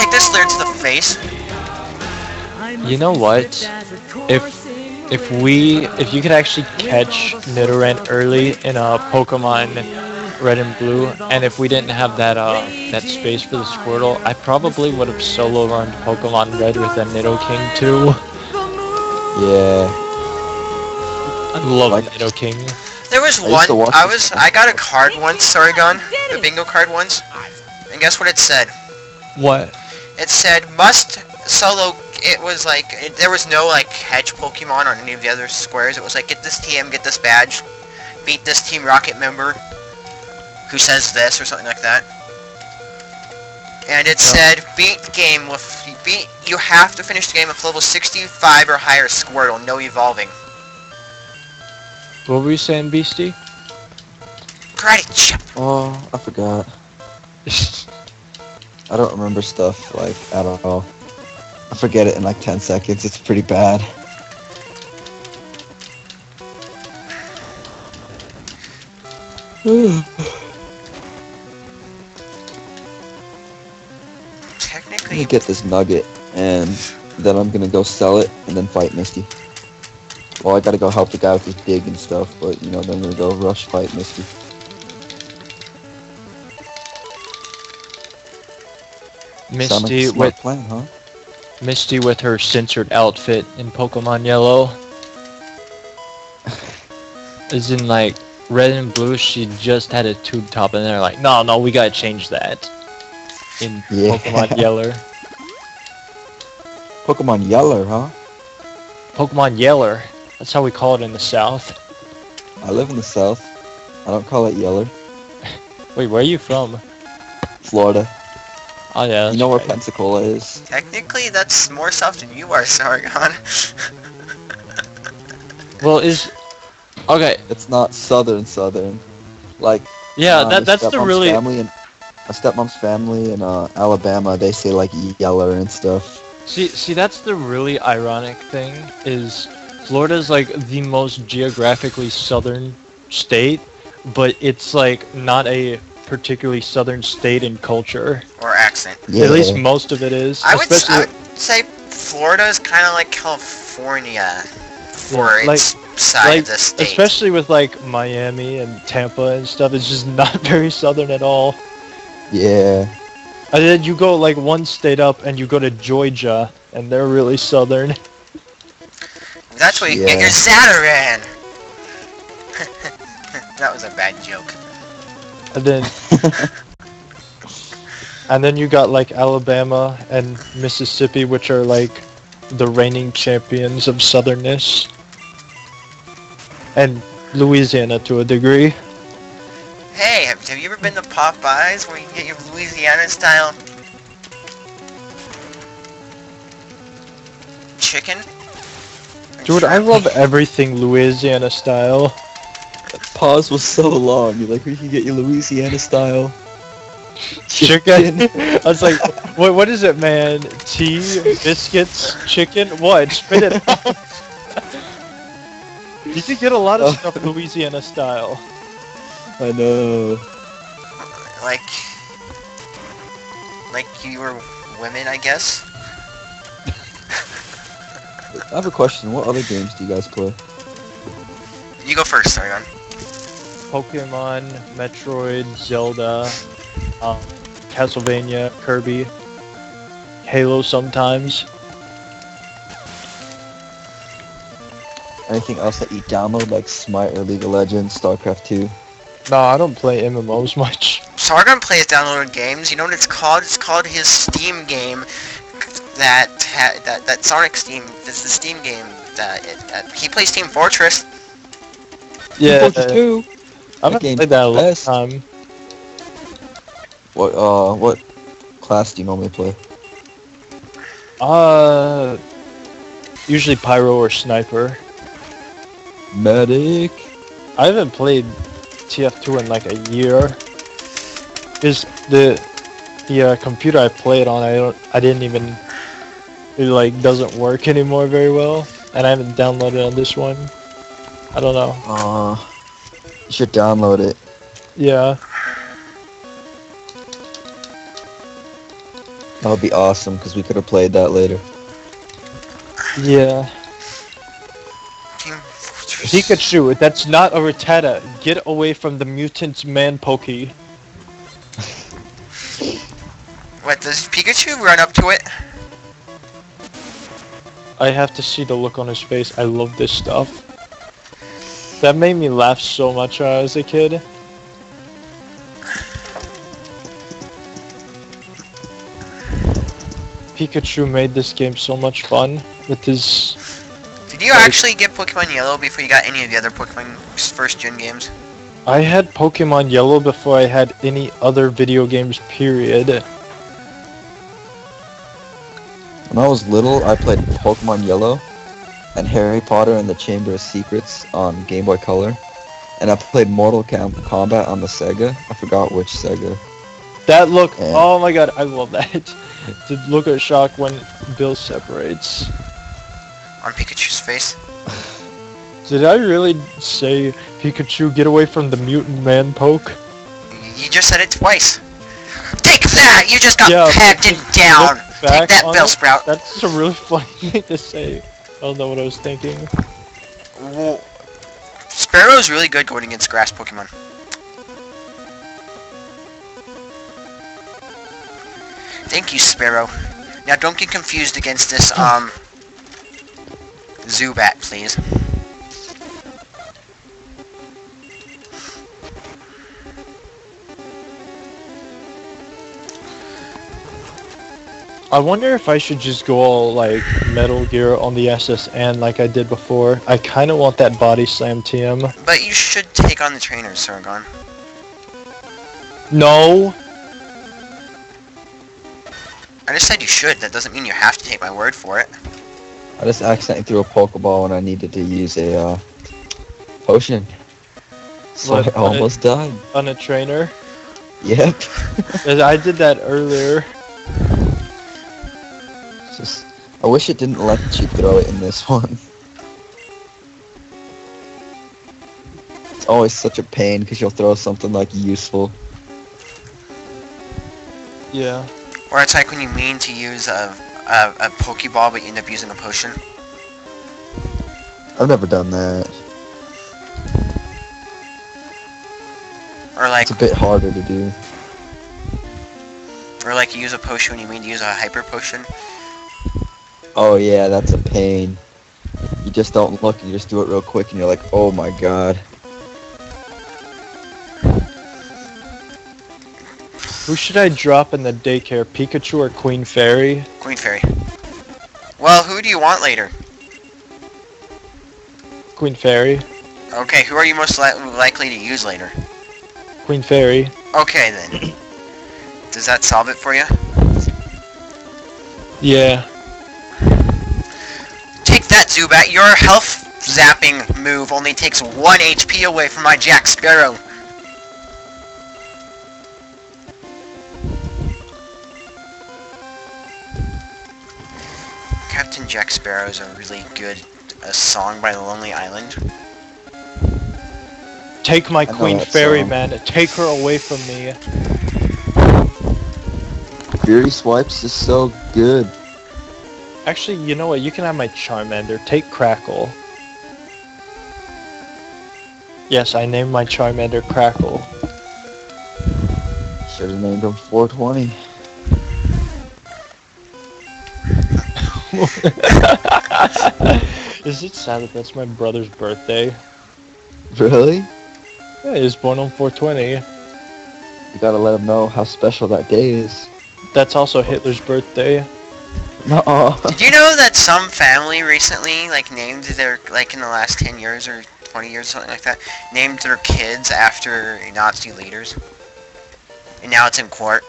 take this lyric to the face? You know what? If if we if you could actually catch Nidoran early in a Pokemon Red and Blue, and if we didn't have that uh that space for the Squirtle, I probably would have solo run Pokemon Red with a Nidoking too. Yeah. I love Like- Nidoking. There was I used one. I was. I got a card once, Sargon, the bingo card once, and guess what it said? What? It said must solo. It was like it, there was no like hedge Pokemon on any of the other squares. It was like get this TM, get this badge, beat this Team Rocket member, who says this or something like that. And it said beat game with beat. You have to finish the game with level 65 or higher Squirtle, no evolving. What were you saying, Beastie? Karate chop. Oh, I forgot. I don't remember stuff like at all. I forget it in like 10 seconds. It's pretty bad. I'm Technically, gonna get this nugget and then I'm gonna go sell it and then fight Misty. Well, I gotta go help the guy with his dig and stuff, but you know, then I'm gonna go rush fight Misty. Like Misty smart with plan, huh? Misty with her censored outfit in Pokemon Yellow. Is in like red and blue. She just had a tube top, and they're like, "No, no, we gotta change that." In Yeah. Pokemon Yeller, Pokemon Yeller, huh? Pokemon Yeller. That's how we call it in the South. I live in the south. I don't call it Yeller. Wait, where are you from? Florida. Oh yeah, you know where right. Pensacola is? technically that's more south than you are, Sargon. Well, is okay. It's not southern southern. Like Yeah, uh, that that's the really family and my stepmom's family in uh, Alabama. They say like Yeller and stuff. See, see, that's the really ironic thing is Florida's like the most geographically southern state, but it's like not a particularly southern state in culture. or accent. Yeah. At least most of it is. I would, I would say Florida is kind of like California for Yeah, like- its side like, of the state. especially with like Miami and Tampa and stuff. It's just not very southern at all. yeah. And then you go like one state up and you go to Georgia and they're really southern. That's where you get your Zataran. that was a bad joke. And then and then you got like Alabama and Mississippi, which are like the reigning champions of southernness. And Louisiana to a degree. Hey, have, have you ever been to Popeyes where you get your Louisiana style chicken? Dude, I love everything Louisiana style. Pause was so long. You're like, we can get you Louisiana style. Chicken. I was like, what? What is it, man? Tea, biscuits, chicken. What? Spit it out. You can get a lot of Oh. stuff Louisiana style. I know. like like you were women, I guess. I have a question. What other games do you guys play? You go first, Sargon. Pokemon, Metroid, Zelda, um, Castlevania, Kirby, Halo sometimes. Anything else that you download, like Smite or League of Legends, StarCraft 2? No, I don't play MMOs much. Sargon plays downloaded games. You know what it's called? It's called his Steam game. That ha- that that Sonic Steam. It's the Steam game that, it, that he plays Team Fortress. Yeah, Fortress 2. I That haven't game's played that a long best. time. What uh what class do you normally play? Uh, usually Pyro or Sniper. Medic. I haven't played TF2 in like a year. Cause the the uh, computer I played on, I don't, I didn't even, it like doesn't work anymore very well, and I haven't downloaded on this one. I don't know. Uh you should download it. Yeah. That would be awesome because we could have played that later. Yeah. Pikachu, that's not a Rattata. Get away from the mutant's man pokey. What, does Pikachu run up to it? I have to see the look on his face. I love this stuff. That made me laugh so much when I was a kid. Pikachu made this game so much fun with his Did you Like- actually get Pokemon Yellow before you got any of the other Pokemon first gen games? I had Pokemon Yellow before I had any other video games period. When I was little, I played Pokemon Yellow and Harry Potter and the Chamber of Secrets on Game Boy Color. And I played Mortal Com- Kombat on the Sega. I forgot which Sega. That look, Yeah. oh my god, I love that. the look of shock when Bill separates. On Pikachu's face? Did I really say Pikachu get away from the mutant man poke? You just said it twice. Take that! You just got Yeah, packed and down! Take that, Bill it, Sprout! That's a really funny thing to say. I don't know what I was thinking. Wo- Sparrow's really good going against grass Pokemon. Thank you, Sparrow. Now don't get confused against this, um... Zubat, please. I wonder if I should just go all like Metal Gear on the SS Anne like I did before. I kind of want that body slam TM. But you should take on the trainer, Sargon. No! I just said you should. That doesn't mean you have to take my word for it. I just accidentally threw a Pokeball when I needed to use a uh, potion. So What, I almost died. On a trainer. Yep. I did that earlier. It's just, I wish it didn't let you throw it in this one. It's always such a pain because you'll throw something like useful. Yeah. Or it's like when you mean to use a, a, a Pokeball but you end up using a potion. I've never done that. Or like, It's a bit harder to do. or like you use a potion when you mean to use a Hyper Potion. Oh yeah, that's a pain. You just don't look, you just do it real quick and you're like, oh my god. Who should I drop in the daycare? Pikachu or Queen Fairy? Queen Fairy. Well, who do you want later? Queen Fairy. Okay, who are you most li- likely to use later? Queen Fairy. Okay then. Does that solve it for you? Yeah. Take that, Zubat. Your health zapping move only takes 1 HP away from my Jack Sparrow. Captain Jack Sparrow is a really good a song by the Lonely Island. Take my know Queen that Fairy, man. Take her away from me. Fury Swipes is so good. Actually, you know what? You can have my Charmander. Take Crackle. Yes, I named my Charmander Crackle. Should have named him 420. Is it sad that that's my brother's birthday? Really? Yeah, he was born on 420. You gotta let him know how special that day is. That's also Hitler's birthday. No. Did you know that some family recently, like, named their, like, in the last 10 years or 20 years, something like that, named their kids after Nazi leaders? And now it's in court.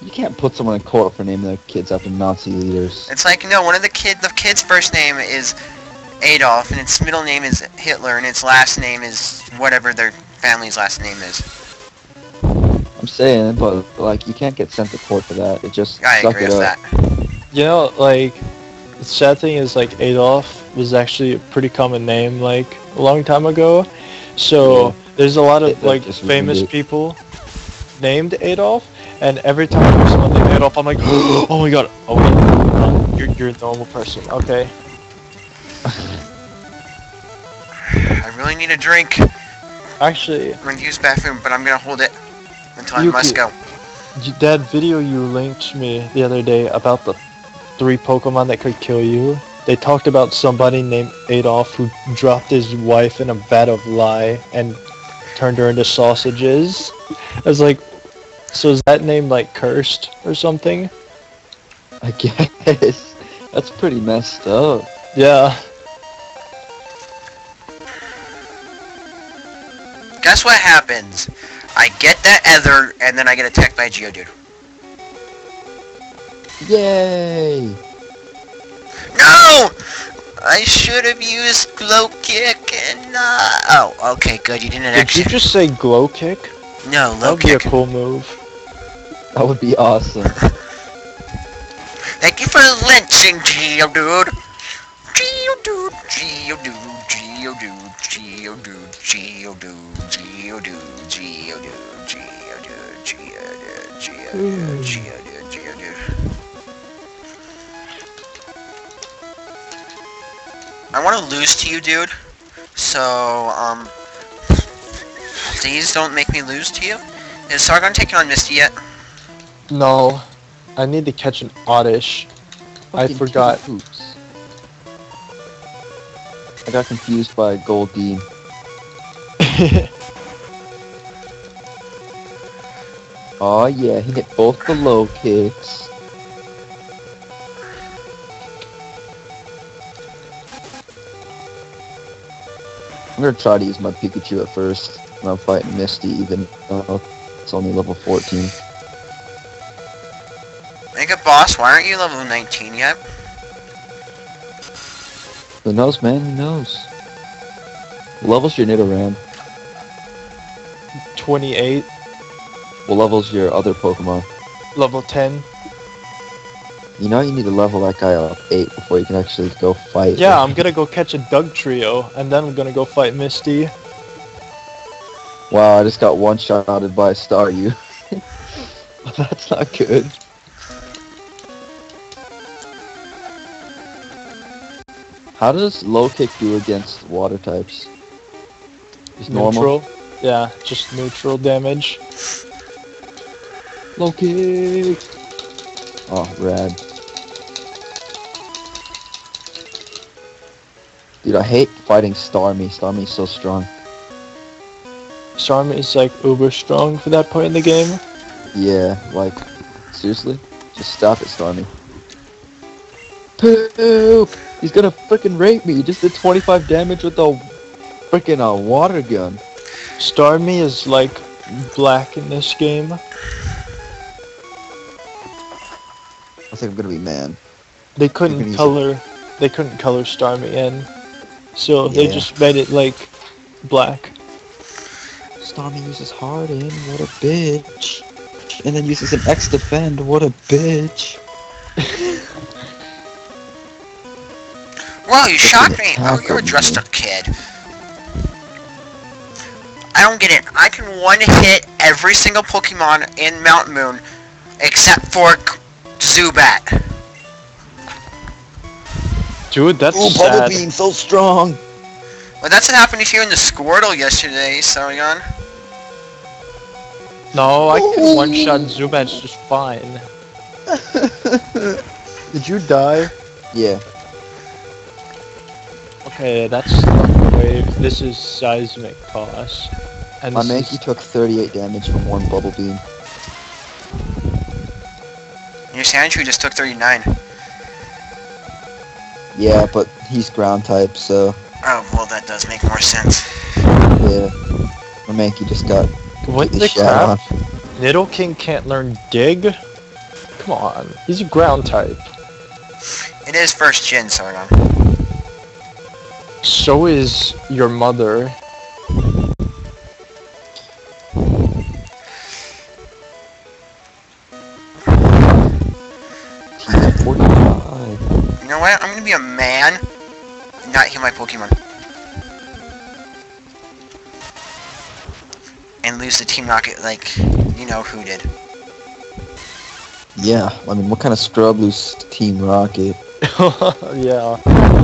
You can't put someone in court for naming their kids after Nazi leaders. It's like, no, one of the kid, the kid's first name is Adolf, and its middle name is Hitler, and its last name is whatever their family's last name is. I'm saying, but like you can't get sent to court for that. It just I suck agree it with up. that. You know, like the sad thing is like Adolf was actually a pretty common name like a long time ago. So yeah. there's a lot of it, like famous people named Adolf, and every time I someone named Adolf, I'm like, oh my god, oh wait, no, you're you're a normal person, okay? I really need a drink. Actually, I'm gonna use bathroom, but I'm gonna hold it until Yuki, must go. That video you linked me the other day about the three Pokemon that could kill you. They talked about somebody named Adolf who dropped his wife in a vat of lye and turned her into sausages. I was like, so is that name like cursed or something? I guess. That's pretty messed up. Yeah. Guess what happens? I get that Ether, and then I get attacked by a Geodude. Yay! No! I should have used glow kick and not. Oh, okay, good. You didn't Did actually. Did you just say glow kick? No, glow kick. That would be a cool move. That would be awesome. Thank you for lynching, Geodude. Geodude, Geodude, Geodude, Geodude, Geodude, Geodude. I want to lose to you, dude. So, um, please don't make me lose to you. Is Sargon taking on Misty yet? No, I need to catch an Oddish. I forgot. Oops. I got confused by Goldie. Oh yeah, he hit both the low kicks. I'm gonna try to use my Pikachu at first when I'm fighting Misty, even though it's only level 14. Mega Boss, why aren't you level 19 yet? Who knows, man? Who knows? Levels your knit around. 28. What level's your other Pokemon? Level 10. You know you need to level that guy up 8 before you can actually go fight. Yeah. I'm gonna go catch a Dugtrio, and then I'm gonna go fight Misty. Wow, I just got one-shotted by a Staryu. That's not good. How does low kick do against water types? Just neutral. Normal? Yeah, just neutral damage. Low kick. Oh, rad. Dude, I hate fighting Starmie. Starmie's so strong. Starmie is like uber strong for that point in the game. Yeah, like, seriously? Just stop it, Starmie. Poop! He's gonna freaking rape me. He just did 25 damage with a freaking uh, water gun. Starmie is like black in this game. I think I'm gonna be man. They couldn't color. They couldn't color Starmie in, so yeah. they just made it like black. Starmie uses Harden. What a bitch. And then uses an X defend. What a bitch. Wow, you shocked me. Oh, you're dressed up kid. I don't get it. I can one hit every single Pokemon in Mount Moon, except for Zubat. Dude, that's Ooh, sad. Bubble Beam, so strong. Well, that's what happened to you in the Squirtle yesterday, Sargon. No, I can one shot Zubat just fine. Did you die? Yeah. Okay, that's wave. This is seismic toss. And My Mankey took 38 damage from one bubble beam your Sandshrew just took 39. Yeah, but he's ground type, so... Oh, well, that does make more sense. Yeah. Mamanky just got What the crap? Nidoking can't learn Dig? Come on. He's a ground type. It is first gen, Sargon. So is your mother. be a man and not heal my Pokemon. And lose the Team Rocket like you know who did. Yeah, I mean, what kind of scrub lose Team Rocket? yeah.